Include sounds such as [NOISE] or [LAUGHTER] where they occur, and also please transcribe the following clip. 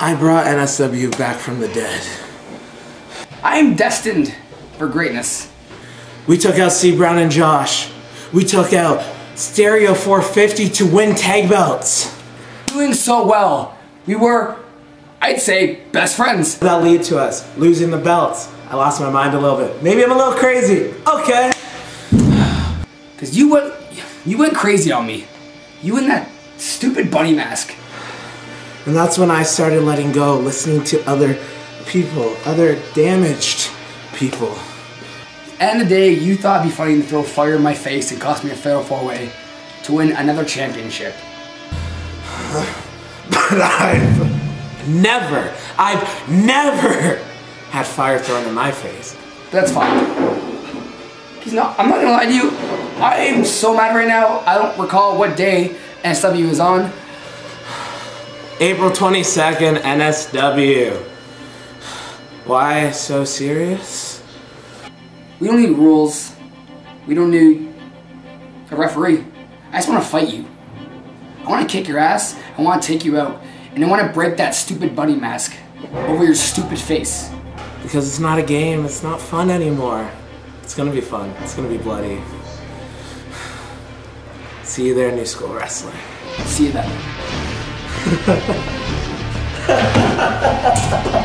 I brought NSW back from the dead. I am destined for greatness. We took out C. Brown and Josh. We took out Stereo 450 to win tag belts. Doing so well. We were, I'd say, best friends. That lead to us losing the belts. I lost my mind a little bit. Maybe I'm a little crazy. Okay. [SIGHS] Cause you went, you went crazy on me. You in that stupid bunny mask. And that's when I started letting go, listening to other people, other damaged people. End of the day, you thought it'd be funny to throw fire in my face and cost me a fatal four way to win another championship. [SIGHS] But I've never, I've never had fire thrown in my face. That's fine. He's not. I'm not gonna lie to you. I am so mad right now. I don't recall what day NSW was on. April 22nd, NSW. Why so serious? We don't need rules. We don't need a referee. I just want to fight you. I want to kick your ass. I want to take you out, and I want to break that stupid bunny mask over your stupid face. Because it's not a game, it's not fun anymore. It's gonna be fun, it's gonna be bloody. [SIGHS] See you there, New School Wrestling. See you then. ハハハハ